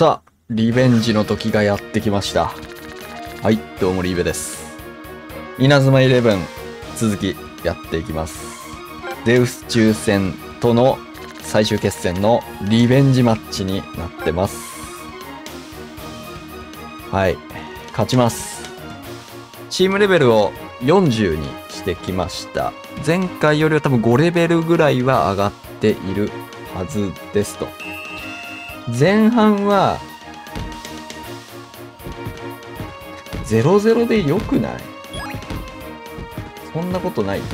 さあ、リベンジの時がやってきました。はい、どうもリーベです。稲妻イレブン、続きやっていきます。デウス抽選との最終決戦のリベンジマッチになってます。はい、勝ちます。チームレベルを40にしてきました。前回よりは多分5レベルぐらいは上がっているはずですと。前半は、00で良くないそんなことない。こ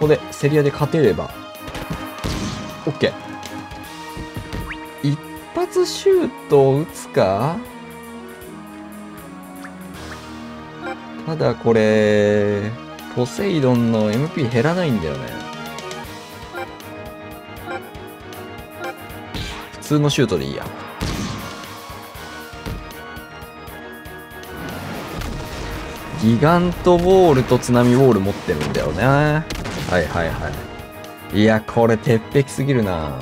こでセリアで勝てれば、OK。一発シュートを打つかただこれ、ポセイドンの MP 減らないんだよね。通のシュートでいいや。ギガントボールと津波ボール持ってるんだよね。はいはいはい。いや、これ鉄壁すぎるな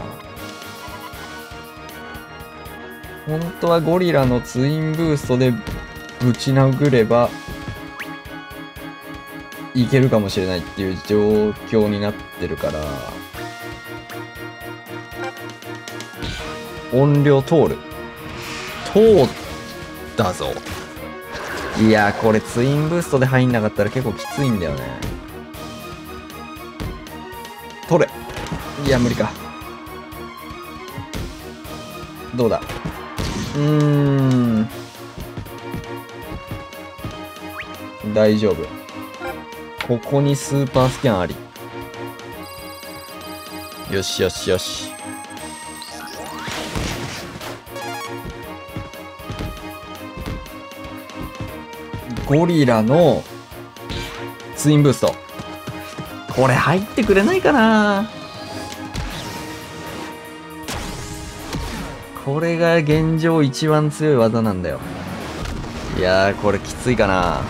本当はゴリラのツインブーストでぶち殴ればいけるかもしれないっていう状況になってるから音量通る。通ったぞ。いやこれツインブーストで入んなかったら結構きついんだよね。取れ。いや無理か。どうだ？うーん。大丈夫。ここにスーパースキャンあり。よしよしよしゴリラのツインブースト。これ入ってくれないかな？これが現状一番強い技なんだよ。いやこれきついかな。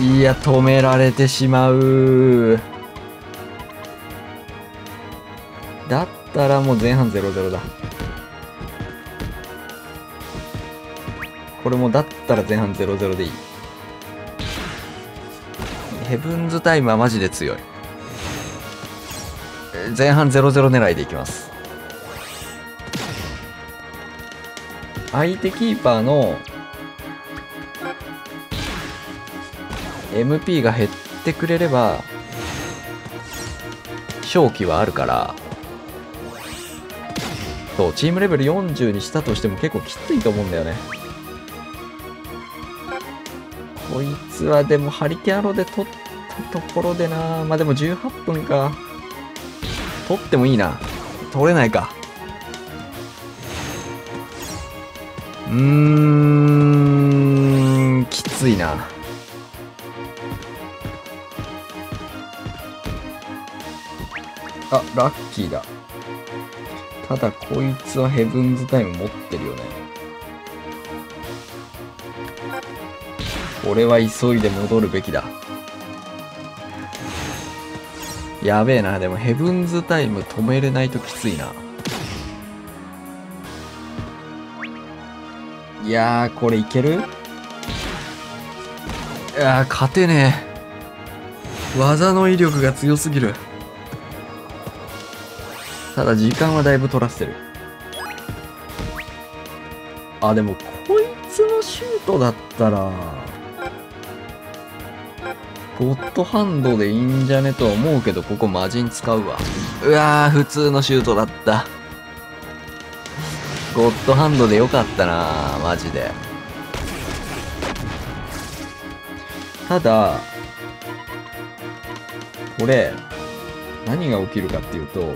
いや止められてしまう。だったらもう前半0-0だ。これもだったら前半0-0でいい。ヘブンズタイムはマジで強い。前半0-0狙いでいきます。相手キーパーの MP が減ってくれれば勝機はあるからそうチームレベル40にしたとしても結構きついと思うんだよね。こいつはでもハリケアロで取ったところでな。まあでも18分か。取ってもいいな。取れないか。うーん。きついな。あラッキーだ。ただこいつはヘブンズタイム持ってるよね。俺は急いで戻るべきだ。やべえな。でもヘブンズタイム止めれないときついな。いやこれいける？いや勝てねえ。技の威力が強すぎる。ただ時間はだいぶ取らせてる。あでもこいつのシュートだったらゴッドハンドでいいんじゃねとは思うけどここ魔人使うわ。うわー普通のシュートだった。ゴッドハンドでよかったなマジで。ただこれ何が起きるかっていうと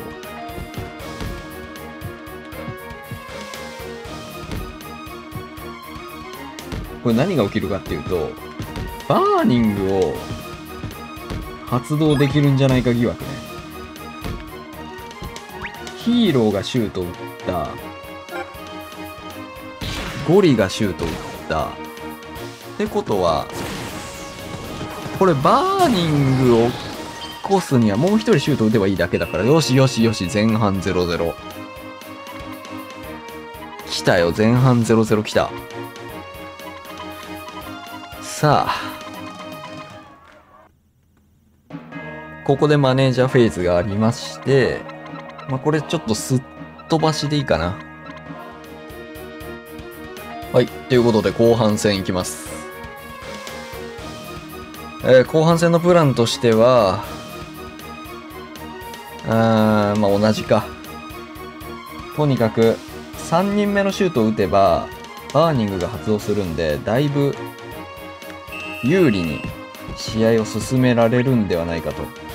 これ何が起きるかっていうとバーニングを発動できるんじゃないか疑惑ねヒーローがシュート打ったゴリがシュート打ったってことはこれバーニングを起こすにはもう一人シュート打てばいいだけだからよしよしよし前半0-0たよ。前半00来た。さあ。ここでマネージャーフェーズがありまして、まあ、これちょっとすっ飛ばしでいいかな。はい。ということで、後半戦いきます。えー後半戦のプランとしては、あーまあ同じか。とにかく、3人目のシュートを打てば、バーニングが発動するんで、だいぶ、有利に試合を進められるんではないかと。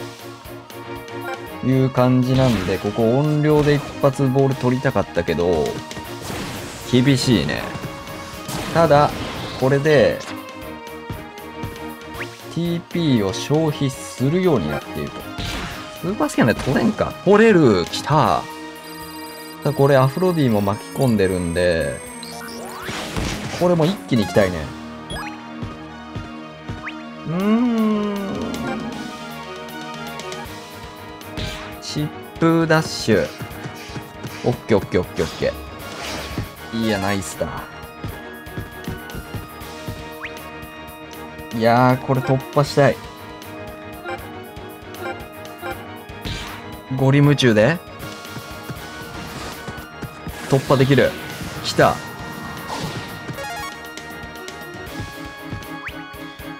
いう感じなんで、ここ音量で一発ボール取りたかったけど、厳しいね。ただ、これで、TP を消費するようになっていると。スーパースキャンで取れんか。取れる来たこれアフロディも巻き込んでるんで、これも一気に行きたいね。プダッシュ。オッケーオッケーオッケーオッケー。いや、ナイスだ。いやー、これ突破したい。ゴリ夢中で突破できる。来た。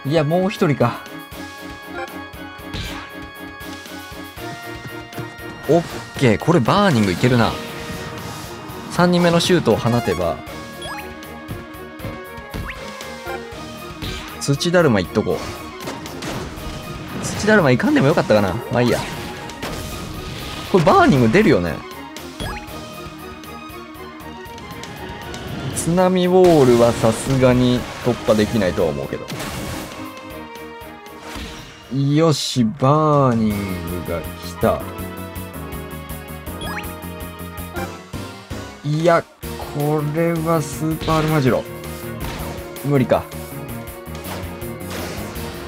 いや、もう一人か。オッケー。これバーニングいけるな。3人目のシュートを放てば、土だるまいっとこう。土だるまいかんでもよかったかな。まあいいや。これバーニング出るよね。津波ウォールはさすがに突破できないとは思うけど。よし、バーニングが来た。いや、これはスーパーアルマジロ。無理か。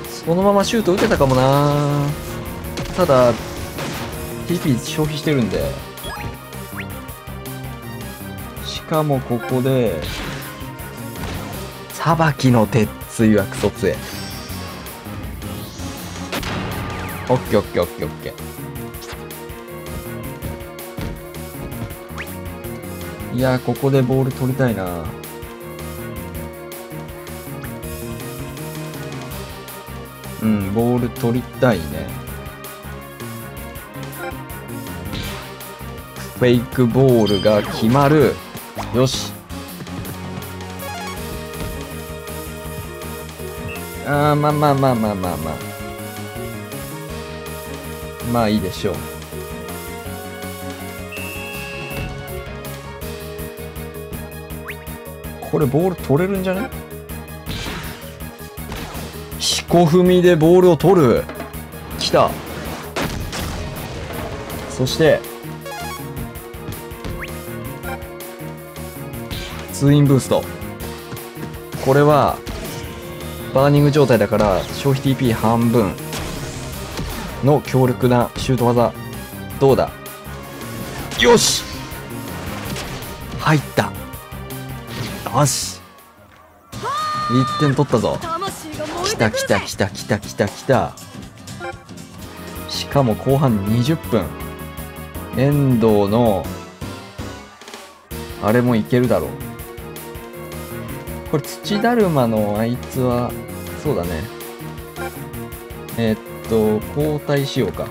そのままシュート打てたかもなただ、TP 消費してるんで。しかもここで、さばきの鉄槌はクソ強え。オッケーオッケーオッケーオッケー。いや、ここでボール取りたいなうん、ボール取りたいね。フェイクボールが決まる。よし。あー、まあまあまあまあまあまあ。まあいいでしょう。これボール取れるんじゃね四股踏みでボールを取る。来た。そして、ツインブースト。これは、バーニング状態だから、消費 TP 半分の強力なシュート技。どうだ？よしし !1 点取ったぞ。来た来た来た来た来た来た。しかも後半20分。遠藤の、あれもいけるだろう。これ土だるまのあいつは、そうだね。えーっと、交代しようか。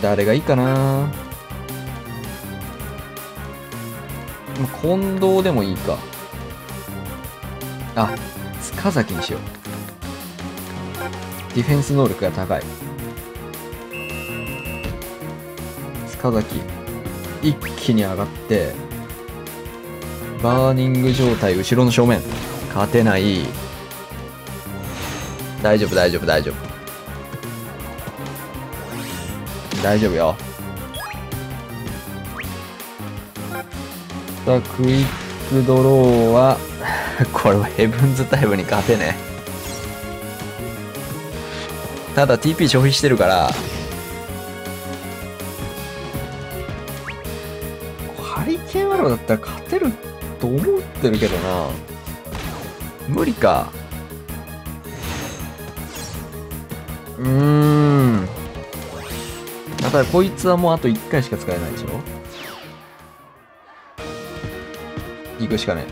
誰がいいかな近藤でもいいか。あ、塚崎にしよう。ディフェンス能力が高い。塚崎、一気に上がって、バーニング状態、後ろの正面。勝てない。大丈夫、大丈夫、大丈夫。大丈夫よ。さあ、クイックドローは、これはヘブンズタイムに勝てね。ただ TP 消費してるから、ハリケーンアローだったら勝てると思ってるけどな。無理か。うーん。だからこいつはもうあと1回しか使えないでしょ行くしかねえ。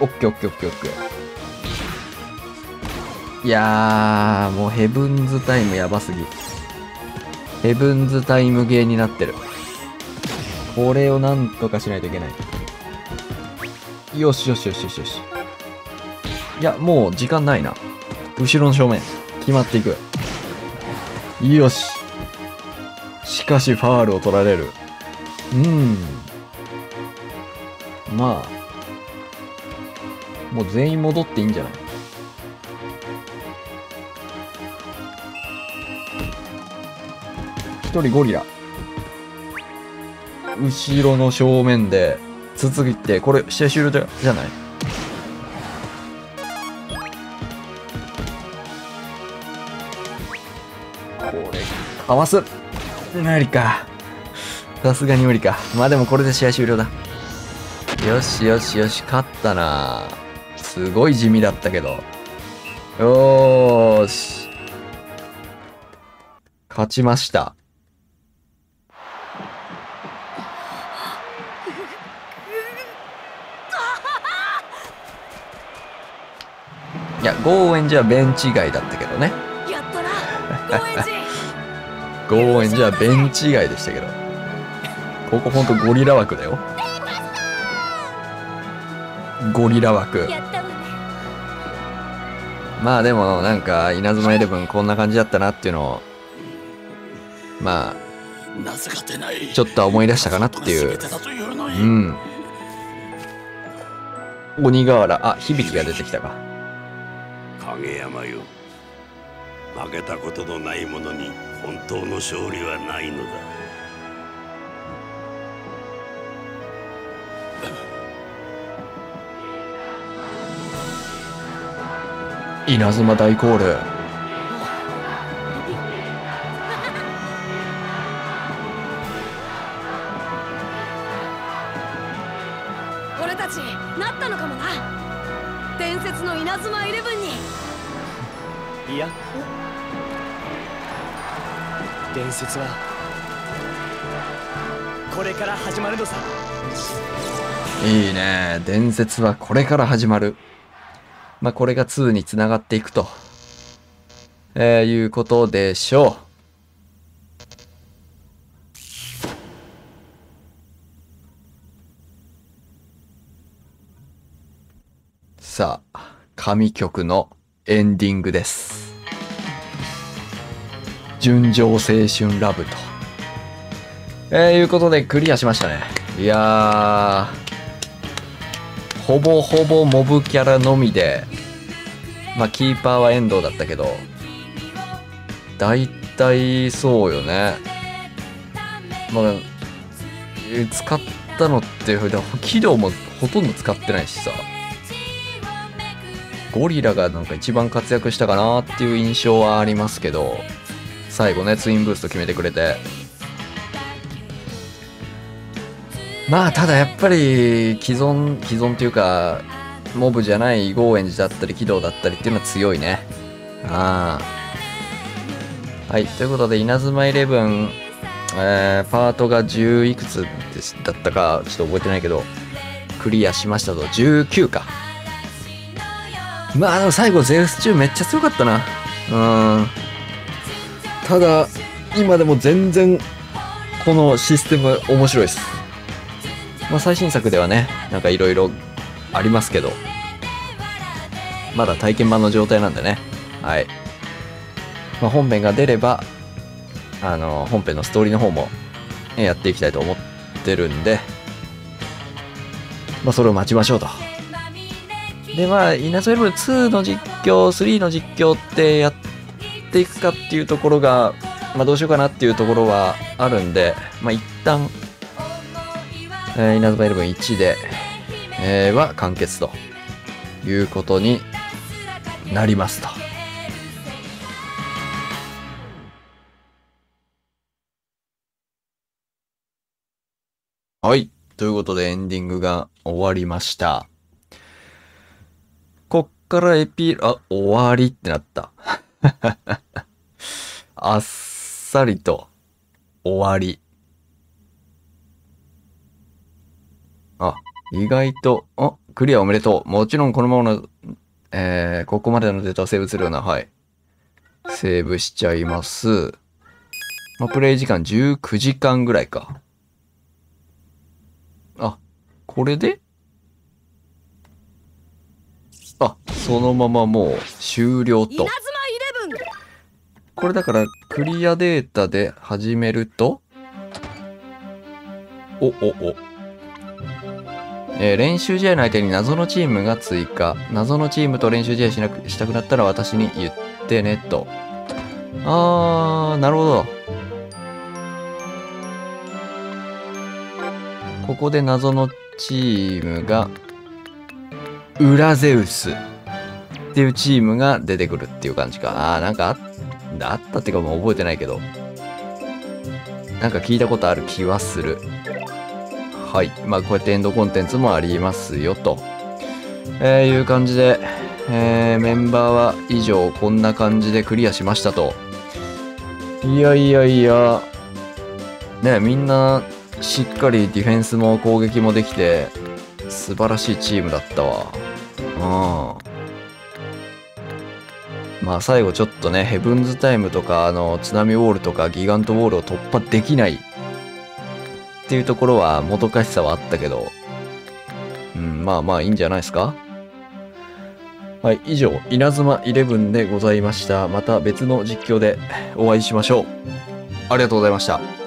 オッケーオッケーオッケーオッケー。いやー、もうヘブンズタイムやばすぎ。ヘブンズタイムゲーになってる。これをなんとかしないといけない。よしよしよしよしよし。いや、もう時間ないな。後ろの正面。決まっていく。よし。しかしファールを取られる。うん。まあ。もう全員戻っていいんじゃない？一人ゴリラ。後ろの正面で、続いて、これ試合終了じゃじゃない？これ、かわす。無理か。さすがに無理か。まあでもこれで試合終了だ。よしよしよし、勝ったなすごい地味だったけど。よーし。勝ちました。いや、ゴーエンジはベンチ外だったけどね。やったな ゴーエンジはベンチ外でしたけど。ここほんとゴリラ枠だよ。ゴリラ枠。まあでもなんか稲妻イレブンこんな感じだったなっていうのをまあちょっと思い出したかなっていう。う、ん。鬼瓦。あ響が出てきたか。影山よ。負けたことのない者に本当の勝利はないのだ。稲妻大コール。俺たちなったのかもな。伝説の稲妻イレブンに。いや。伝説は。これから始まるのさ。いいね。伝説はこれから始まるまあこれが2につながっていくと。えー、いうことでしょう。さあ神曲のエンディングです。純情青春ラブと。えー、いうことでクリアしましたね。いやー。ほぼほぼモブキャラのみでまあキーパーは遠藤だったけど大体そうよね。まあ使ったのって起動もほとんど使ってないしさ。ゴリラがなんか一番活躍したかなっていう印象はありますけど最後ねツインブースト決めてくれて。まあただやっぱり既存既存っていうかモブじゃないゴーエンジだったり軌道だったりっていうのは強いね。ああ。はいということで稲妻イレブンえー、パートが10いくつだったかちょっと覚えてないけどクリアしましたと19か。まあでも最後ゼウス中めっちゃ強かったな。うん。ただ今でも全然このシステム面白いです。まあ最新作ではねなんかいろいろありますけどまだ体験版の状態なんでね。はい、まあ、本編が出ればあの本編のストーリーの方もやっていきたいと思ってるんでまあそれを待ちましょうと。でまあ稲妻イレブン2の実況3の実況ってやっていくかっていうところがまあどうしようかなっていうところはあるんでまあ一旦えー、稲妻イレブン1で、えーは完結ということになりますと。はい。ということでエンディングが終わりました。こっからエピあ、終わりってなった。あっさりと終わり。あ、意外と、あ、クリアおめでとう。もちろんこのままの、えー、ここまでのデータをセーブするような、はい。セーブしちゃいます。まあ、プレイ時間19時間ぐらいか。あ、これで？あ、そのままもう終了とこれだからクリアデータで始めると、お、お、お。えー練習試合の相手に謎のチームが追加。謎のチームと練習試合しなくしたくなったら私に言ってね、と。あー、なるほど。ここで謎のチームが、ウラゼウスっていうチームが出てくるっていう感じか。あー、なんかあったってかもう覚えてないけど。なんか聞いたことある気はする。はい。まあこうやってエンドコンテンツもありますよと。えー、いう感じで、えー、メンバーは以上こんな感じでクリアしましたと。いやいやいや。ねみんなしっかりディフェンスも攻撃もできて素晴らしいチームだったわ。うん。まあ最後ちょっとね、ヘブンズタイムとか、あの、津波ウォールとかギガントウォールを突破できないっていうところはもどかしさはあったけど、うん、まあまあいいんじゃないですか？はい、以上、稲妻11でございました。また別の実況でお会いしましょう。ありがとうございました。